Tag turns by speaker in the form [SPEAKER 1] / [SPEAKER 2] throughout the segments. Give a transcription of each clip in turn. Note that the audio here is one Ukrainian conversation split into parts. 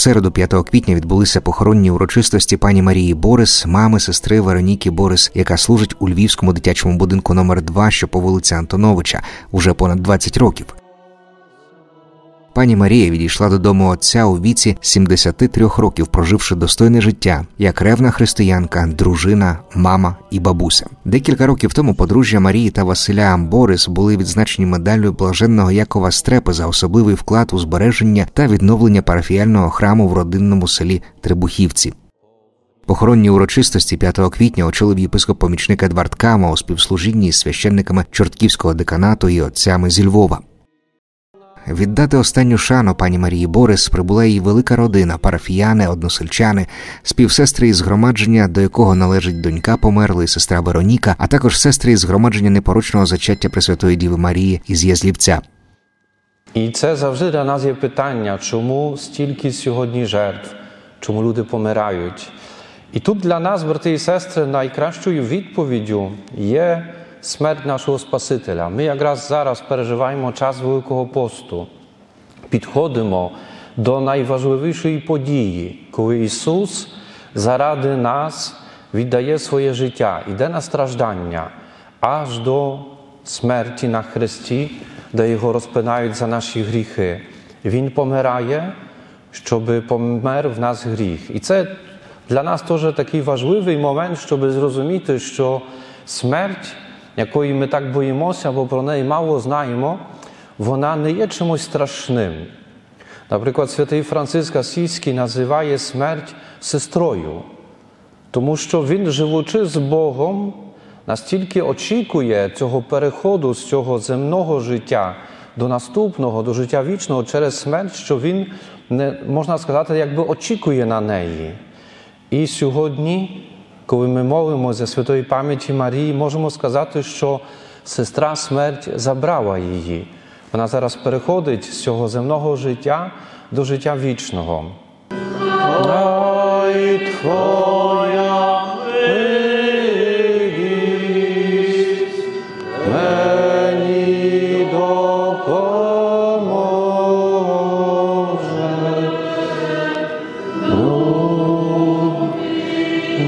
[SPEAKER 1] середу, 5 квітня, відбулися похоронні урочистості пані Марії Борис, мами, сестри Вероніки Борис, яка служить у Львівському дитячому будинку номер 2 що по вулиці Антоновича, уже понад 20 років. Пані Марія відійшла додому отця у віці 73 років, проживши достойне життя, як ревна християнка, дружина, мама і бабуся. Декілька років тому подружжя Марії та Василя Амборис були відзначені медаллю блаженного Якова Стрепи за особливий вклад у збереження та відновлення парафіяльного храму в родинному селі Требухівці. Похоронні урочистості 5 квітня очолив єпископ помічник Едвард Кама у співслужінні з священниками Чортківського деканату і отцями зі Львова. Віддати останню шану пані Марії Борис прибула її велика родина, парафіяни, односельчани, співсестри із громадження, до якого належить донька померлої сестра Вероніка, а також сестри із громадження непорочного зачаття Пресвятої Діви Марії із Язлівця.
[SPEAKER 2] І це завжди для нас є питання, чому стільки сьогодні жертв, чому люди помирають. І тут для нас, брати і сестри, найкращою відповіддю є смерть нашого Спасителя. Ми якраз зараз переживаємо час Великого посту, підходимо до найважливішої події, коли Ісус заради нас віддає своє життя, іде на страждання аж до смерті на Христі, де Його розпинають за наші гріхи. Він помирає, щоб помер в нас гріх. І це для нас теж такий важливий момент, щоб зрозуміти, що смерть якої ми так боїмося, бо про неї мало знаємо, вона не є чимось страшним. Наприклад, святий Франциск Асійський називає смерть сестрою, тому що він, живучи з Богом, настільки очікує цього переходу з цього земного життя до наступного, до життя вічного через смерть, що він, можна сказати, якби очікує на неї. І сьогодні коли ми мовимо за святої пам'яті Марії, можемо сказати, що сестра смерть забрала її. Вона зараз переходить з цього земного життя до життя вічного. Твой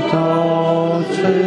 [SPEAKER 2] to czysty.